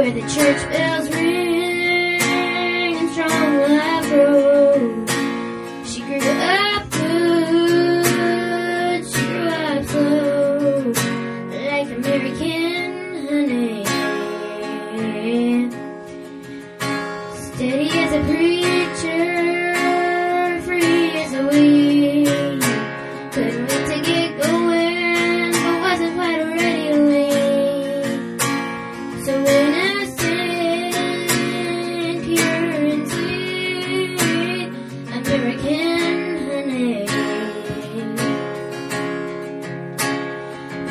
where the church bells ring and strong life grows. She grew up good, she grew up slow, like American honey. Steady as a preacher,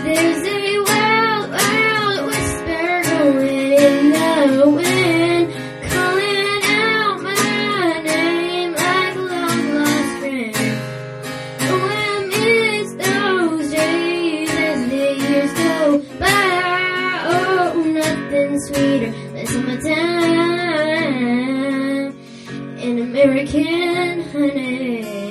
There's a wild, wild whisper going in the wind, calling out my name like a long lost friend. Oh, I miss those days as the years go by. Oh, sweeter than summertime American honey.